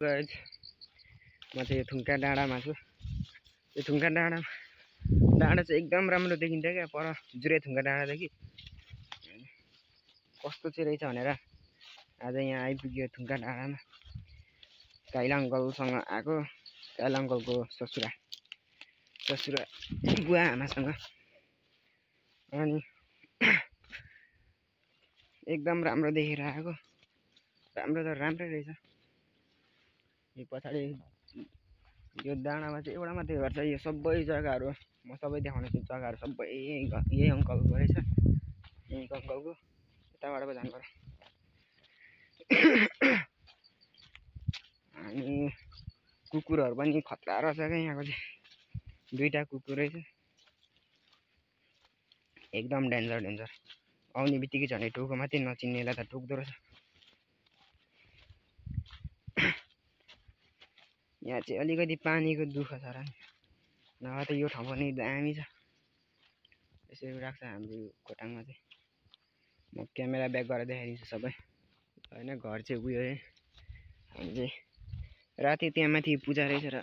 Guys म चाहिँ यो थुङ्का डाँडामा छु यो थुङ्का डाँडा डाँडा चाहिँ एकदम राम्रो देखिन्छ क्या पर जुरे थुङ्का डाँडादेखि कस्तो चाहिँ रहेछ भनेर आज यहाँ आइपुग्यो थुङ्का डाँडामा काइला अङ्कलसँग आएको काइला अङ्कलको ससुरा ससुरा बुवा आमासँग अनि एकदम राम्रो देखेर आएको राम्रो त राम्रै रहेछ यो पछाडि यो डाँडामा चाहिँ एउटा मात्रै घर छ यो सबै जग्गाहरू म सबै देखाउने छु जग्गाहरू सबै यही अङ्कलको रहेछ यही अङ्कलको यताबाट पो जानु पर्यो अनि कुकुरहरू पनि खतरा रहेछ क्या यहाँको चाहिँ दुइटा कुकुर रहेछ एकदम डेन्जर डेन्जर आउने बित्तिकै झन् टोको मात्रै नचिन्नेलाई त टोक्दो रहेछ यहाँ चाहिँ अलिकति पानीको दुःख छ र नभए त यो ठाउँ पनि दामी छ। यसरी राख्छ हाम्रो यो खोटाङमा चाहिँ। म क्यामेरा ब्याक गरेर देखाइदिन्छु सबै। होइन घर चाहिँ उयो है। हामी चाहिँ राति त्यहाँ माथि पूजा रहेछ र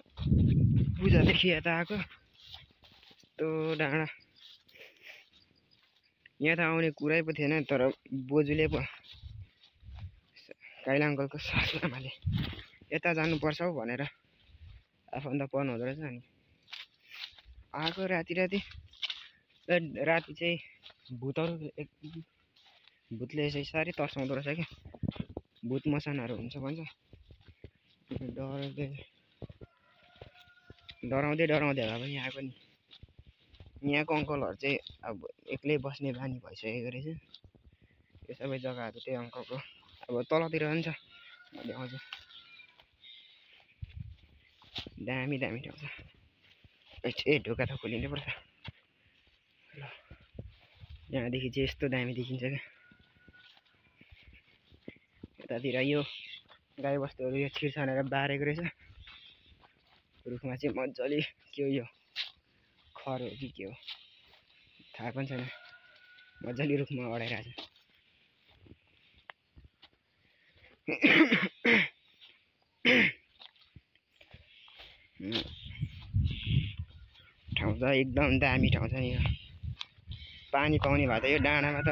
पूजादेखि यता आएको। यस्तो डाँडा। यहाँ त आउने कुरै पो थिएन तर बोजूले पो काइला अङ्कलको ससुरामाले यता जानुपर्छ हौ भनेर आफन्त पर्नु हुँदो रहेछ अनि। आएको राति राति राति चाहिँ भूतहरू एक भूतले चाहिँ साह्रै तर्साउँदो रहेछ क्या। भूत मसानहरू हुन्छ भन्छ। डराउँदै डराउँदै डराउँदै होला पनि आएको नि। यहाँको अङ्कलहरू चाहिँ अब एक्लै बस्ने बानी भइसकेको रहेछ। यो सबै जग्गाहरू त्यही अङ्कलको। अब तलतिर पनि छ म देखाउँछु दामी दामी ठाउँ छ। ए ढोका त खोलिनै पर्छ। ल यहाँदेखि चाहिँ यस्तो दामी देखिन्छ क्या। यतातिर यो गाईबस्तुहरू यो छिर्छानेर बारेको रहेछ। रुखमा चाहिँ मजाले के हो यो? खर हो कि के हो? थाहा पनि छैन। मजाले रुखमा अडाइरहेको छ ठाउँ त एकदम दामी ठाउँ छ नि पानी पाउने भए त यो डाँडामा त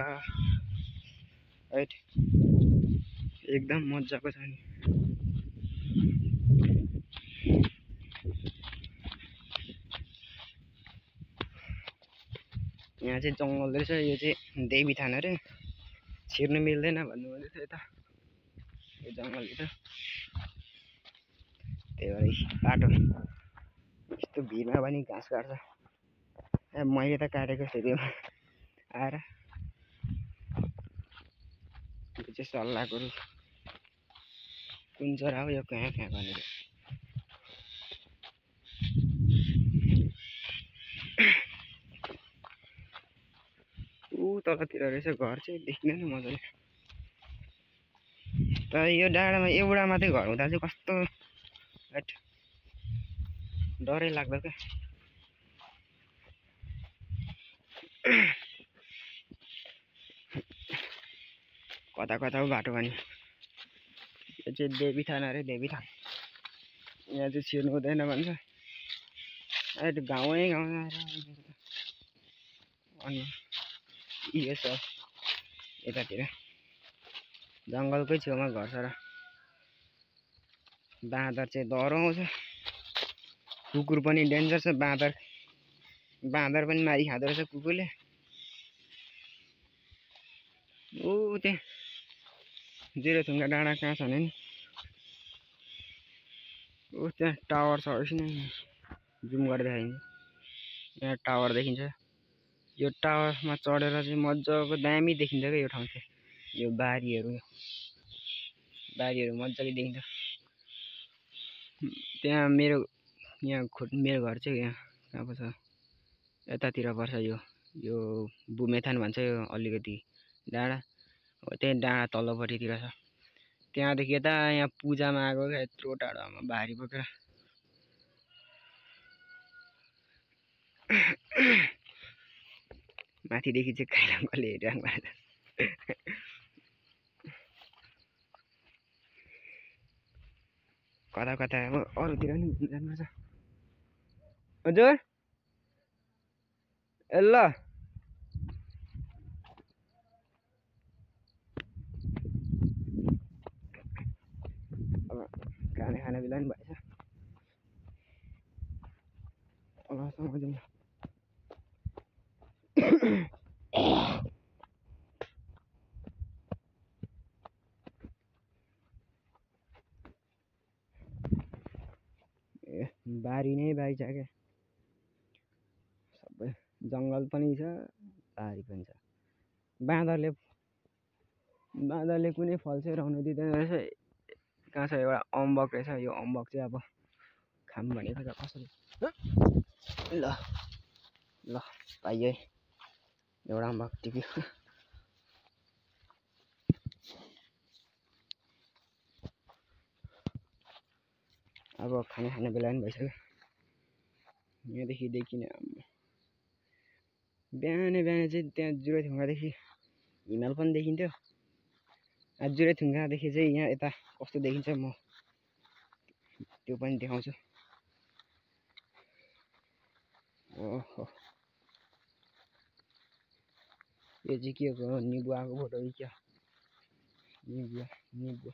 एकदम मजाको छ नि। यहाँ चाहिँ जङ्गल रहेछ यो चाहिँ देवी थान अरे छिर्नु मिल्दैन भन्नुहुँदै थियो यता यो जङ्गलभित्र। त्यही भएर बाटो। यस्तो भिरमा पनि घाँस काट्छ। मैले त काटेको फेरि आएर। चाहिँ सल्लाहको रुख कुन चरा हो यो कहाँ कहाँ भनेर। ऊ तलतिर रहेछ घर चाहिँ देखिँदैन मजाले। तर यो डाँडामा एउटा मात्रै घर हुँदा चाहिँ कस्तो हैट डरै लाग्दो क्या कता कता हो बाटो पनि यो चाहिँ देवी थान अरे देवी थान। यहाँ चाहिँ छिर्नु हुँदैन भन्छ। अहिले गाउँै गाउँमा आएर अनि यो यतातिर। जङ्गलकै छेउमा घर छ र। बाँदर चाहिँ डराउँछ कुकुर पनि डेन्जर छ बाँदर बाँदर पनि मारि खाँदो रहेछ कुकुरले। ऊ त्यहाँ जिरोथुङ्गा डाँडा कहाँ छ भने नि? ऊ त्यहाँ टावर छ एकछिन जुम देखाइदिन्छ यहाँ टावर देखिन्छ। यो टावरमा चढेर चाहिँ मजाको दामी देखिन्छ क्या यो ठाउँ चाहिँ। यो बारीहरू। बारीहरू मजाले देखिन्छ। त्यहाँ मेरो यहाँ खुट मेरो घर चाहिँ यहाँ कहाँ छ? यतातिर पर्छ यो यो बुमेथान भन्छ यो अलिकति डाँडा। हो त्यही डाँडा तल्लोपट्टितिर छ। त्यहाँदेखि यता यहाँ पूजामा आएको क्या यत्रो टाढोमा भारी बोकेर माथिदेखि चाहिँ काइलाङ्गले हेरिरहनु भएको कता कता अब अरूतिर नि घुम्नु जानुपर्छ हजुर ए ल अब खाने खाने बेला पनि भएछ तलसम्म जाउँ ए बारी छ क्या? सबै जङ्गल पनि छ बारी पनि छ। बाँदरले बाँदरले कुनै फल चाहिँ रहनु दिँदैन रहेछ। कहाँ छ एउटा अम्बक रहेछ यो अम्बक चाहिँ अब खाऊँ भनेको छ। कसरी? ल ल पाइयो है एउटा अम्बक टिप्यो। अब खाना खाने बेला पनि भइसक्यो। यहाँदेखि देखिने। बिहानै बिहानै चाहिँ त्यहाँ जुरेथुङ्गादेखि हिमाल पनि देखिन्थ्यो आज जुरेथुङ्गादेखि चाहिँ यहाँ यता कस्तो देखिन्छ म त्यो पनि देखाउँछु ओहो यो चाहिँ के हो निबुवाको फोटो क्या निबुवा निबुवा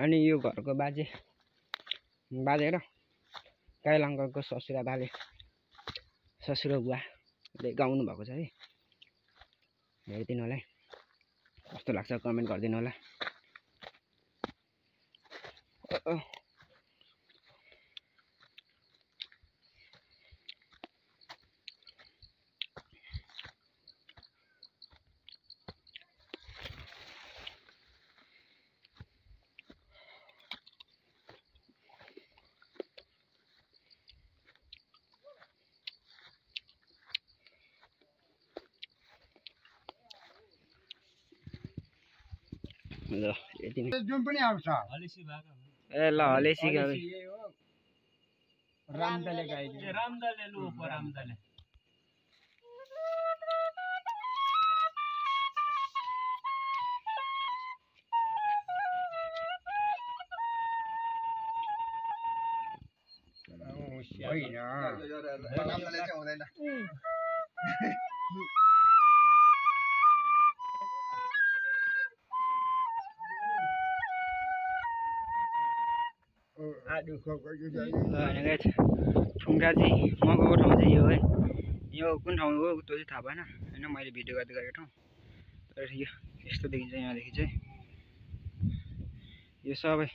अनि यो घरको बाजे बाजे र काइल अङ्कलको ससुरा बाले ससुरा बुवाले गाउनु भएको छ है। हेरिदिनु होला है। कस्तो लाग्छ कमेन्ट गरिदिनु होला। ल यति नै। जुन पनि आउँछ। ए ल हलेसी हो। रामदले गाइदियो। रामदले लु रामदले। होइन। ठुङ्गा चाहिँ मगाएको ठाउँ चाहिँ यो है यो कुन ठाउँ हो त्यो चाहिँ थाहा भएन होइन मैले भिडियो गर्दै गरेको ठाउँ तर यो यस्तो देखिन्छ यहाँदेखि चाहिँ यो सबै